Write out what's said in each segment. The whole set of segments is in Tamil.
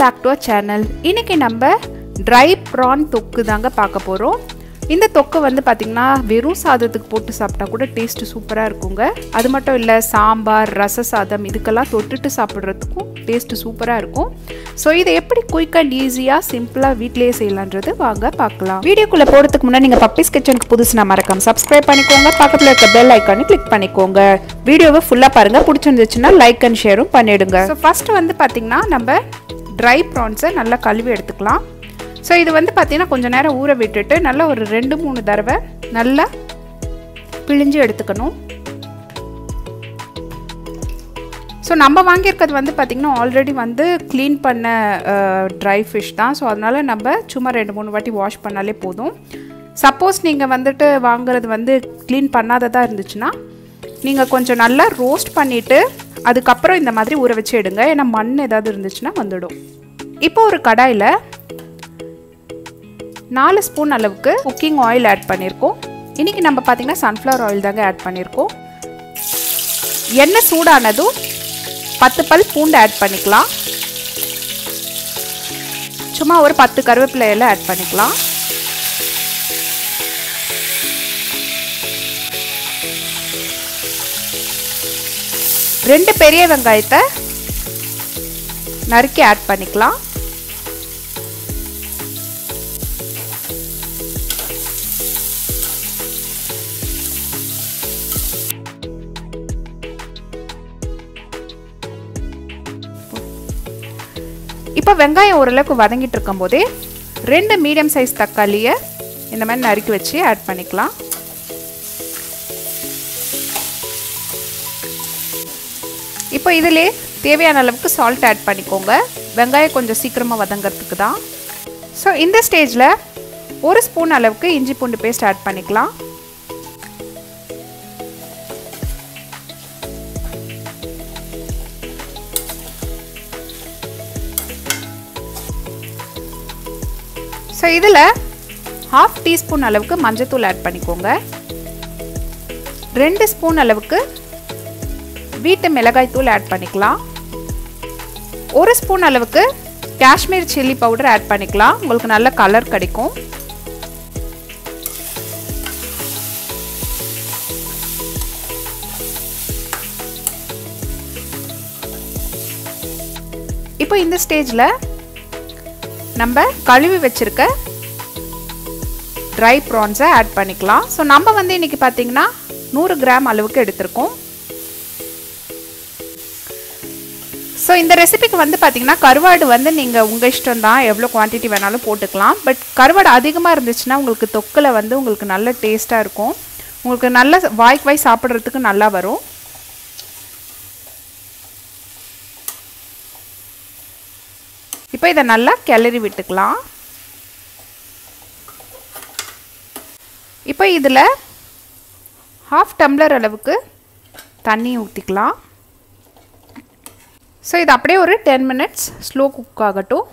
பேக் டு சேனல் இன்றைக்கி நம்ம ட்ரை ப்ரான் தொக்கு தாங்க பார்க்க போகிறோம் இந்த தொக்கு வந்து பார்த்திங்கன்னா வெறும் சாதத்துக்கு போட்டு சாப்பிட்டா கூட டேஸ்ட்டு சூப்பராக இருக்குங்க. அது மட்டும் இல்லை சாம்பார் ரச சாதம் இதுக்கெல்லாம் தொட்டுட்டு சாப்பிட்றதுக்கும் டேஸ்ட்டு சூப்பராக இருக்கும். ஸோ இதை எப்படி குயிக் அண்ட் ஈஸியாக சிம்பிளாக வீட்லேயே செய்யலான்றது வாங்க பார்க்கலாம். வீடியோக்குள்ளே போகிறதுக்கு முன்னாடி நீங்கள் பப்பீஸ் கிச்சனுக்கு புதுசுனா மறக்காம சப்ஸ்கிரைப் பண்ணிக்கோங்க. பக்கத்தில் இருக்க பெல் ஐக்கானு கிளிக் பண்ணிக்கோங்க. வீடியோவை ஃபுல்லாக பாருங்கள் பிடிச்சிருந்துச்சுன்னா லைக் அண்ட் ஷேரும் பண்ணிவிடுங்க ஸோ ஃபஸ்ட்டு வந்து பார்த்திங்கன்னா நம்ம ட்ரை ப்ரான்ஸை நல்லா கழுவி எடுத்துக்கலாம். ஸோ இது வந்து பார்த்திங்கன்னா கொஞ்சம் நேரம் ஊற விட்டுட்டு நல்லா ஒரு ரெண்டு மூணு தடவை நல்லா பிழிஞ்சு எடுத்துக்கணும். ஸோ நம்ம வாங்கியிருக்கிறது வந்து பார்த்திங்கன்னா ஆல்ரெடி வந்து க்ளீன் பண்ண ட்ரை ஃபிஷ் தான். ஸோ அதனால் நம்ம சும்மா ரெண்டு மூணு வாட்டி வாஷ் பண்ணாலே போதும். சப்போஸ் நீங்கள் வந்துட்டு வாங்குறது வந்து க்ளீன் பண்ணாததாக இருந்துச்சுன்னா நீங்கள் கொஞ்சம் நல்லா ரோஸ்ட் பண்ணிவிட்டு அதுக்கப்புறம் இந்த மாதிரி ஊற வச்சு எடுங்க. ஏன்னா மண் ஏதாவது இருந்துச்சுன்னா வந்துடும். இப்போ ஒரு கடாயில் நாலு ஸ்பூன் அளவுக்கு குக்கிங் ஆயில் ஆட் பண்ணியிருக்கோம் இன்றைக்கி நம்ம பார்த்திங்கன்னா சன்ஃப்ளவர் ஆயில் தாங்க ஆட் பண்ணியிருக்கோம் எண்ணெய் சூடானதும் பத்து பல் பூண்டு ஆட் பண்ணிக்கலாம். சும்மா ஒரு பத்து கருவேப்பிலை எல்லாம் ஆட் பண்ணிக்கலாம். ரெண்டு பெரிய வெங்காயத்தை நறுக்கி ஆட் பண்ணிக்கலாம். இப்போ வெங்காயம் ஓரளவுக்கு வதங்கிட்டு இருக்கும் போதே ரெண்டு மீடியம் சைஸ் தக்காளியை இந்த மாதிரி நறுக்கி வச்சு ஆட் பண்ணிக்கலாம். இப்போ இதிலே தேவையான அளவுக்கு சால்ட் ஆட் பண்ணிக்கோங்க. வெங்காயம் கொஞ்சம் சீக்கிரமாக வதங்கிறதுக்கு தான். ஸோ இந்த ஸ்டேஜில் ஒரு ஸ்பூன் அளவுக்கு இஞ்சி பூண்டு பேஸ்ட் ஆட் பண்ணிக்கலாம். ஸோ இதில் ஹாஃப் டீஸ்பூன் அளவுக்கு மஞ்சத்தூள் ஆட் பண்ணிக்கோங்க. ரெண்டு ஸ்பூன் அளவுக்கு வீட்டு மிளகாய் தூள் ஆட் பண்ணிக்கலாம். ஒரு ஸ்பூன் அளவுக்கு காஷ்மீர் சில்லி பவுடர் ஆட் பண்ணிக்கலாம். உங்களுக்கு நல்ல கலர் கிடைக்கும். இப்போ இந்த ஸ்டேஜில் நம்ம கழுவி வச்சுருக்க ட்ரை ப்ரான்ஸை ஆட் பண்ணிக்கலாம். ஸோ நம்ம வந்து இன்றைக்கி பார்த்திங்கன்னா நூறு கிராம் அளவுக்கு எடுத்திருக்கோம். ஸோ இந்த ரெசிபிக்கு வந்து பார்த்தீங்கன்னா கருவாடு வந்து நீங்கள் உங்கள் இஷ்டம் தான் எவ்வளோ குவான்டிட்டி வேணாலும் போட்டுக்கலாம். பட் கருவாடு அதிகமாக இருந்துச்சுன்னா உங்களுக்கு தொக்கில் வந்து உங்களுக்கு நல்ல டேஸ்ட்டாக இருக்கும். உங்களுக்கு நல்ல வாய்க்கு வாய் சாப்பிட்றதுக்கு நல்லா வரும். இப்போ இதை நல்லா கிளறி விட்டுக்கலாம். இப்போ இதில் ஹாஃப் டம்ளர் அளவுக்கு தண்ணி ஊற்றிக்கலாம் ஸோ இது அப்படியே ஒரு டென் மினிட்ஸ் ஸ்லோ குக் ஆகட்டும்.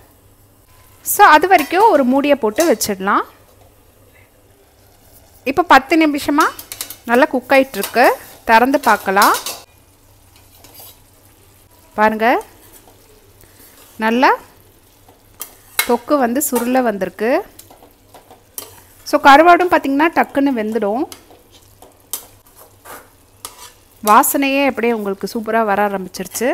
ஸோ அது வரைக்கும் ஒரு மூடியை போட்டு வச்சிடலாம். இப்போ பத்து நிமிஷமாக நல்லா குக் ஆகிட்டுருக்கு திறந்து பார்க்கலாம். பாருங்கள் நல்லா தொக்கு வந்து சுருளை வந்திருக்கு. ஸோ கருவாடும் பார்த்திங்கன்னா டக்குன்னு வெந்துடும். வாசனையே அப்படியே உங்களுக்கு சூப்பராக வர ஆரம்பிச்சிருச்சு.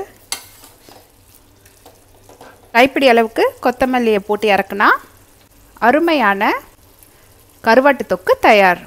கைப்பிடி அளவுக்கு கொத்தமல்லியை போட்டு இறக்குனா அருமையான கருவாட்டு தொக்கு தயார்.